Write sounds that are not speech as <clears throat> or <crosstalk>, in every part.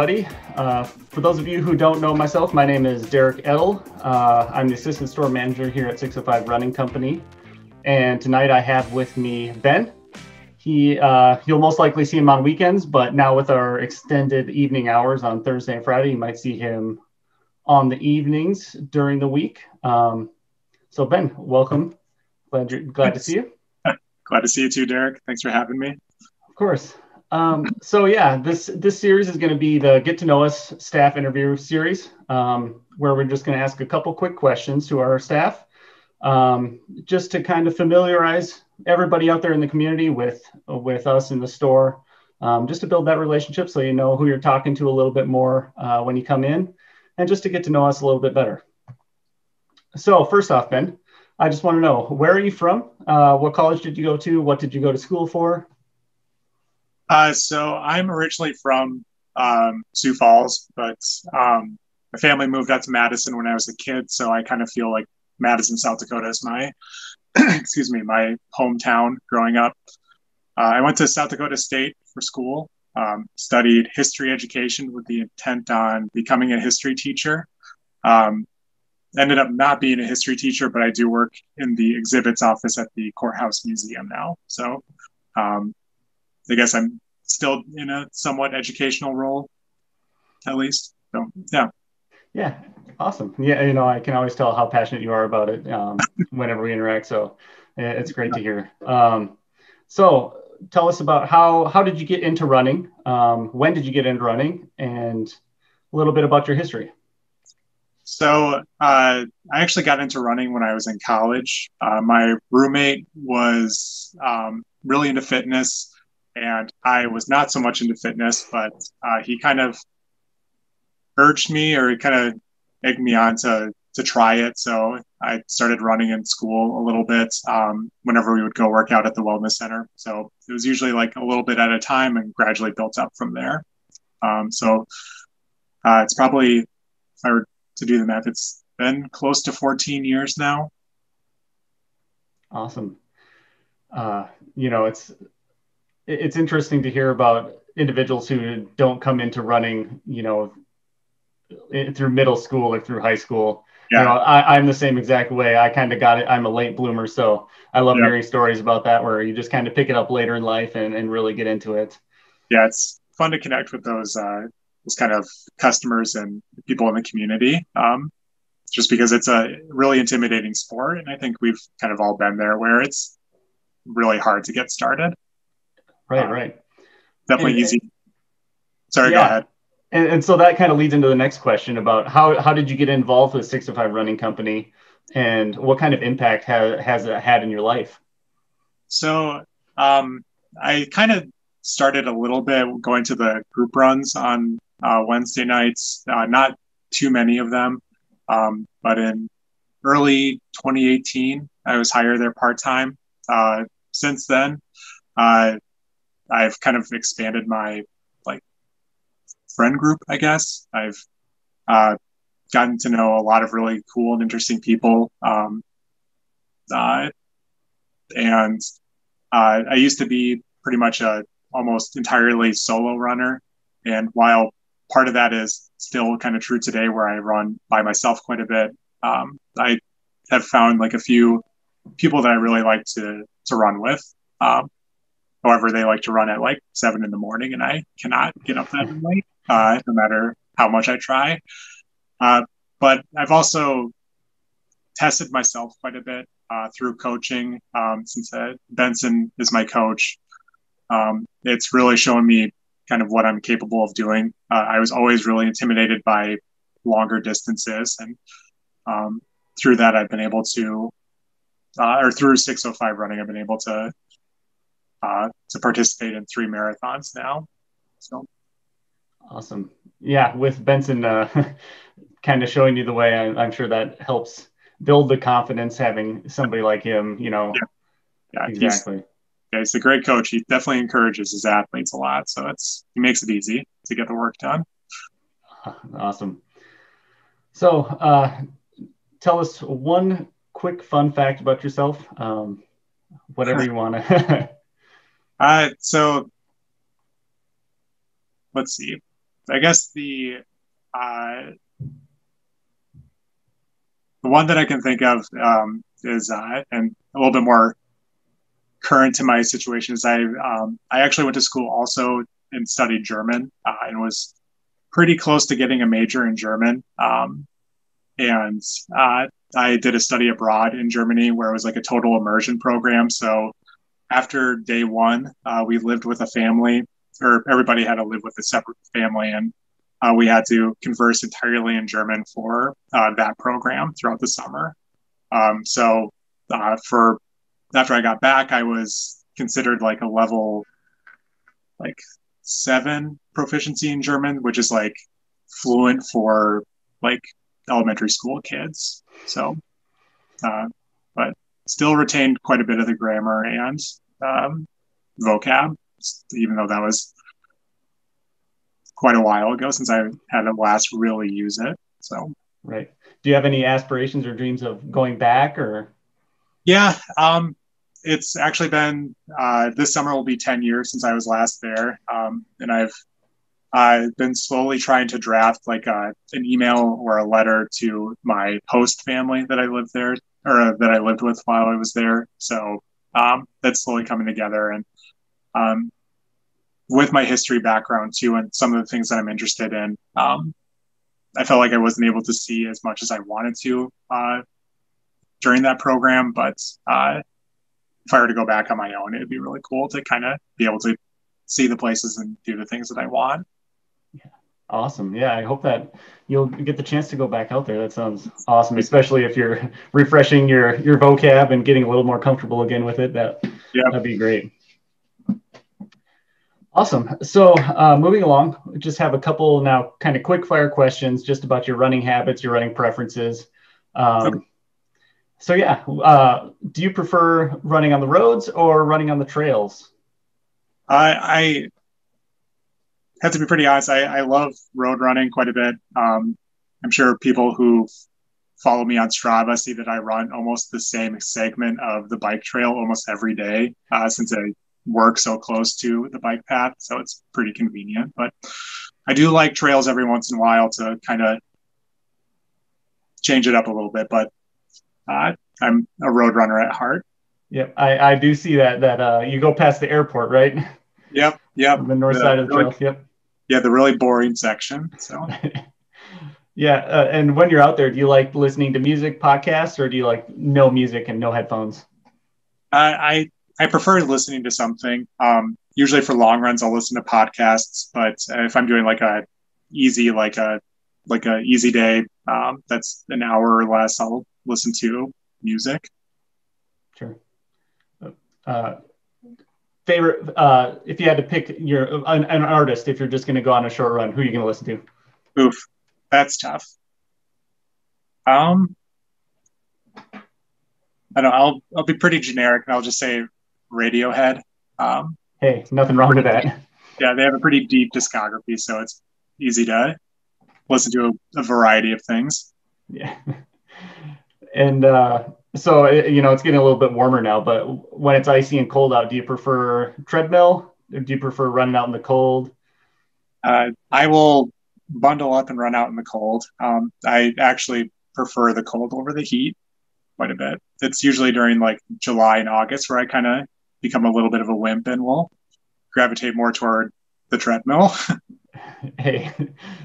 everybody. Uh, for those of you who don't know myself, my name is Derek Edel. Uh, I'm the assistant store manager here at 605 Running Company. And tonight I have with me Ben. He, uh, you'll most likely see him on weekends, but now with our extended evening hours on Thursday and Friday, you might see him on the evenings during the week. Um, so Ben, welcome. Glad you're glad Thanks. to see you. <laughs> Glad to see you too, Derek. Thanks for having me. Of course. Um, so yeah, this this series is going to be the get to know us staff interview series, um, where we're just going to ask a couple quick questions to our staff, um, just to kind of familiarize everybody out there in the community with with us in the store, um, just to build that relationship, so you know who you're talking to a little bit more uh, when you come in, and just to get to know us a little bit better. So first off, Ben, I just want to know where are you from? Uh, what college did you go to? What did you go to school for? Uh, so I'm originally from um, Sioux Falls, but um, my family moved out to Madison when I was a kid, so I kind of feel like Madison, South Dakota is my <clears throat> excuse me my hometown growing up. Uh, I went to South Dakota State for school, um, studied history education with the intent on becoming a history teacher. Um, ended up not being a history teacher, but I do work in the exhibits office at the courthouse museum now. So um, I guess I'm still in a somewhat educational role, at least. So yeah. Yeah, awesome. Yeah, you know, I can always tell how passionate you are about it um, <laughs> whenever we interact. So it's great to hear. Um, so tell us about how how did you get into running? Um, when did you get into running? And a little bit about your history. So uh, I actually got into running when I was in college. Uh, my roommate was um, really into fitness and I was not so much into fitness, but uh, he kind of urged me or kind of egged me on to to try it. So I started running in school a little bit um, whenever we would go work out at the wellness center. So it was usually like a little bit at a time and gradually built up from there. Um, so uh, it's probably, if I were to do the math, it's been close to 14 years now. Awesome. Uh, you know, it's it's interesting to hear about individuals who don't come into running, you know, through middle school or through high school. Yeah. You know, I, am the same exact way. I kind of got it. I'm a late bloomer, so I love yeah. hearing stories about that where you just kind of pick it up later in life and, and really get into it. Yeah, it's fun to connect with those uh, those kind of customers and people in the community. Um, just because it's a really intimidating sport, and I think we've kind of all been there where it's really hard to get started. Right, um, right. Definitely and, easy. Sorry, yeah. go ahead. And, and so that kind of leads into the next question about how, how did you get involved with 605 Running Company and what kind of impact ha- has it had in your life? So um, I kind of started a little bit going to the group runs on uh, Wednesday nights, uh, not too many of them. Um, but in early 2018, I was hired there part time. Uh, since then, uh, I've kind of expanded my friend group, I guess. I've uh, gotten to know a lot of really cool and interesting people. Um, uh, and uh, I used to be pretty much a almost entirely solo runner. And while part of that is still kind of true today, where I run by myself quite a bit, um, I have found like a few people that I really like to to run with. Um, However, they like to run at like seven in the morning, and I cannot get up that late, uh, no matter how much I try. Uh, but I've also tested myself quite a bit uh, through coaching. Um, since uh, Benson is my coach, um, it's really shown me kind of what I'm capable of doing. Uh, I was always really intimidated by longer distances, and um, through that, I've been able to, uh, or through 605 running, I've been able to uh, to participate in three marathons now. So awesome. Yeah, with Benson uh, <laughs> kind of showing you the way, I, am sure that helps build the confidence having somebody like him. You know, yeah, yeah exactly. yeah, he's a great coach. He definitely encourages his athletes a lot, so it's he makes it easy to get the work done. <laughs> Awesome. So, uh, tell us one quick fun fact about yourself. Um, whatever you want to. <laughs> uh, so let's see. I guess the uh, the one that I can think of um, is uh, and a little bit more current to my situation is I um, I actually went to school also and studied German uh, and was pretty close to getting a major in German. Um, and uh, I did a study abroad in Germany where it was like a total immersion program. So after day one, uh, we lived with a family, or everybody had to live with a separate family, and uh, we had to converse entirely in German for uh, that program throughout the summer. Um, so uh, for after I got back, I was considered like a level like seven proficiency in German, which is like fluent for like elementary school kids. So, uh, but still retained quite a bit of the grammar and um, vocab, even though that was quite a while ago since I had to last really use it. So, right. Do you have any aspirations or dreams of going back or? Yeah, um, it's actually been uh, this summer will be 10 years since I was last there. Um, and I've I've been slowly trying to draft like a, uh, an email or a letter to my host family that I lived there or that I lived with while I was there. So um, that's slowly coming together. And um, with my history background too, and some of the things that I'm interested in, um, I felt like I wasn't able to see as much as I wanted to uh, during that program. But uh, if I were to go back on my own, it'd be really cool to kind of be able to see the places and do the things that I want. Yeah. Awesome. Yeah, I hope that you'll get the chance to go back out there. That sounds awesome, especially if you're <laughs> refreshing your your vocab and getting a little more comfortable again with it. That yeah. that'd be great. Awesome. So uh, moving along, just have a couple now kind of quick fire questions just about your running habits, your running preferences. Um, okay. So yeah, uh, do you prefer running on the roads or running on the trails? I, I have to be pretty honest. I, I love road running quite a bit. Um, I'm sure people who follow me on Strava see that I run almost the same segment of the bike trail almost every day uh, since I work so close to the bike path. So it's pretty convenient. But I do like trails every once in a while to kind of change it up a little bit. But uh, I'm a road runner at heart. Yep, I, I do see that that uh, you go past the airport, right? Yep, yep. the north the, side of the trail. Yep. Yeah, the really boring section. So. <laughs> yeah, uh, and when you're out there, do you like listening to music podcasts, or do you like no music and no headphones? I I prefer listening to something. Um, usually for long runs, I'll listen to podcasts. But if I'm doing like a easy, like a like a easy day, um, that's an hour or less, I'll listen to music. Sure. Uh, favorite, uh, if you had to pick your an, an artist, if you're just going to go on a short run, who are you going to listen to? Oof, that's tough. Um, I don't. I'll I'll be pretty generic, and I'll just say Radiohead. Um, hey, nothing wrong with that. Yeah, they have a pretty deep discography, so it's easy to listen to a, a variety of things. Yeah. and uh, so you know it's getting a little bit warmer now but when it's icy and cold out do you prefer treadmill or do you prefer running out in the cold uh, i will bundle up and run out in the cold um, i actually prefer the cold over the heat quite a bit it's usually during like july and august where i kind of become a little bit of a wimp and will gravitate more toward the treadmill <laughs> hey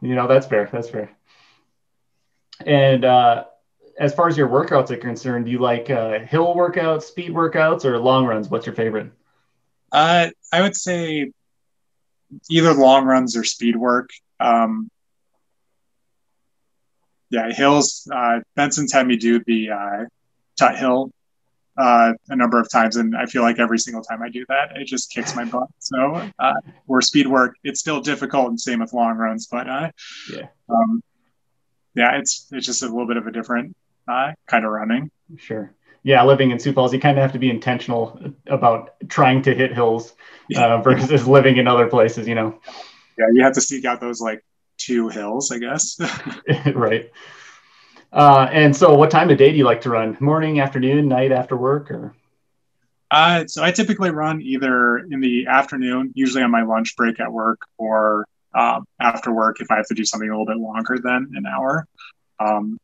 you know that's fair that's fair and uh as far as your workouts are concerned, do you like uh, hill workouts, speed workouts, or long runs? What's your favorite? Uh, I would say either long runs or speed work. Um, yeah, hills. Uh, Benson's had me do the uh, Tuthill uh, a number of times, and I feel like every single time I do that, it just kicks my butt. So, uh, where speed work, it's still difficult, and same with long runs. But uh, yeah, um, yeah, it's it's just a little bit of a different uh, kind of running. Sure. yeah, living in Sioux Falls, you kind of have to be intentional about trying to hit hills uh, versus living in other places. You know. Yeah, you have to seek out those like two hills, I guess. <laughs> <laughs> right. Uh, and so, what time of day do you like to run? Morning, afternoon, night after work, or? Uh, so I typically run either in the afternoon, usually on my lunch break at work, or um, after work if I have to do something a little bit longer than an hour. Um,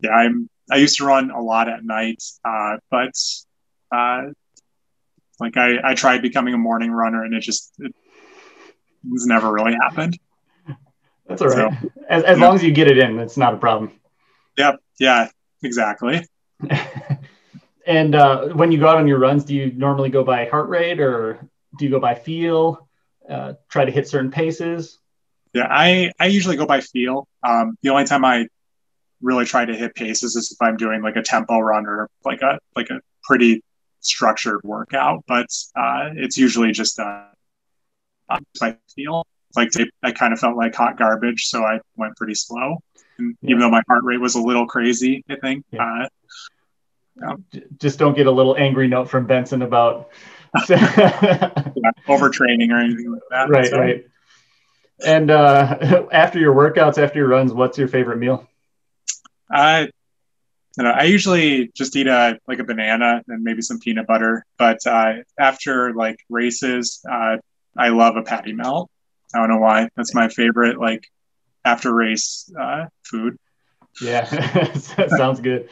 yeah, I'm. I used to run a lot at night, uh, but uh, like I, I tried becoming a morning runner, and it just it, it's never really happened. That's all right. So, as as yeah. long as you get it in, it's not a problem. Yep. Yeah. Exactly. <laughs> and uh, when you go out on your runs, do you normally go by heart rate or do you go by feel? Uh, try to hit certain paces. Yeah, I I usually go by feel. Um, the only time I really try to hit paces is if I'm doing like a tempo run or like a like a pretty structured workout. But uh, it's usually just uh, by feel like I kind of felt like hot garbage, so I went pretty slow. And yeah. even though my heart rate was a little crazy, I think. Yeah. Uh, Just don't get a little angry note from Benson about <laughs> <laughs> yeah, overtraining or anything like that. Right, so. right. And uh, <laughs> after your workouts, after your runs, what's your favorite meal? I, you know, I usually just eat a like a banana and maybe some peanut butter. But uh, after like races, uh, I love a patty melt. I don't know why. That's my favorite like after race uh, food. Yeah, <laughs> sounds good.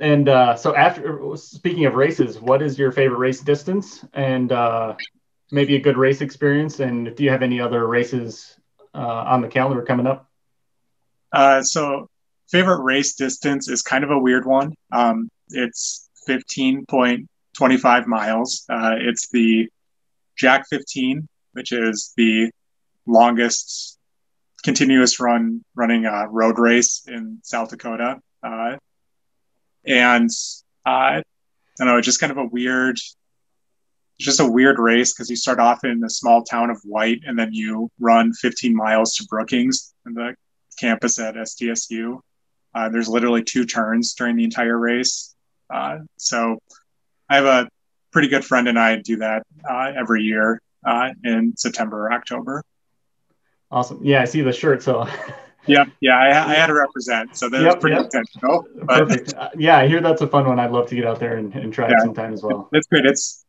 And uh, so after speaking of races, what is your favorite race distance and uh, maybe a good race experience? And do you have any other races uh, on the calendar coming up? Uh, so favorite race distance is kind of a weird one. Um, it's 15.25 miles. Uh, it's the Jack 15 which is the longest continuous run running a road race in South Dakota. Uh, and uh, I don't know, just kind of a weird, just a weird race because you start off in the small town of White and then you run 15 miles to Brookings, and the campus at SDSU. Uh, there's literally two turns during the entire race. Uh, so I have a pretty good friend and I do that uh, every year uh, in September or October. Awesome. Yeah, I see the shirt. So. yeah, yeah, I, I, had to <laughs> represent, so that yep, was pretty yep. intentional. <laughs> But... Perfect. Uh, yeah, I hear that's a fun one. I'd love to get out there and, and try yeah, it sometime as well. That's great. It's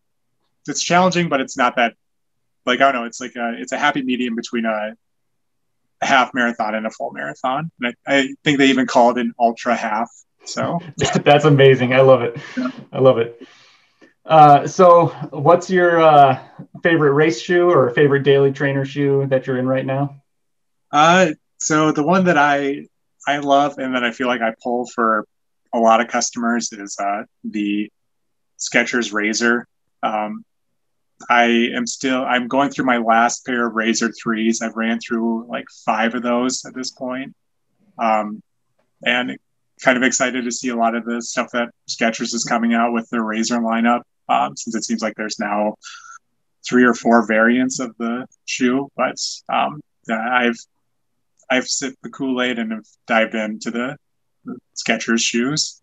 it's challenging, but it's not that like I don't know. It's like a, it's a happy medium between a, a half marathon and a full marathon. And I, I, think they even call it an ultra half. So <laughs> that's amazing. I love it. Yeah. I love it. Uh, so, what's your uh, favorite race shoe or favorite daily trainer shoe that you're in right now? Uh, so the one that I I love and that I feel like I pull for a lot of customers is uh, the Skechers Razor. Um, I am still I'm going through my last pair of Razor threes. I've ran through like five of those at this point, um, and kind of excited to see a lot of the stuff that Skechers is coming out with their Razor lineup um, since it seems like there's now three or four variants of the shoe. But um, I've I've sipped the Kool Aid and have dived into the, the Skechers shoes.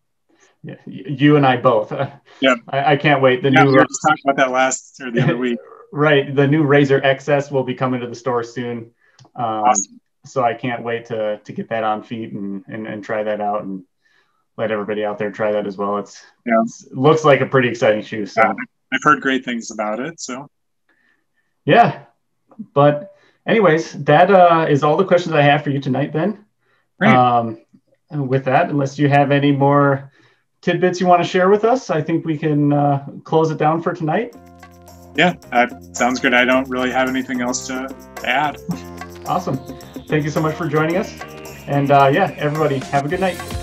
Yeah, you and I both. <laughs> Yeah, I, I, can't wait. The yeah, new we were just talking about that last or the other <laughs> week. right, the new Razor Excess will be coming to the store soon. Um, awesome. So I can't wait to to get that on feet and, and and try that out and let everybody out there try that as well. It's, yeah. It's, looks like a pretty exciting shoe. So yeah, I've heard great things about it. So yeah, but anyways, that uh, is all the questions I have for you tonight. Then, um, with that, unless you have any more tidbits you want to share with us, I think we can uh, close it down for tonight. Yeah, that sounds good. I don't really have anything else to add. Awesome. Thank you so much for joining us. And uh, yeah, everybody, have a good night.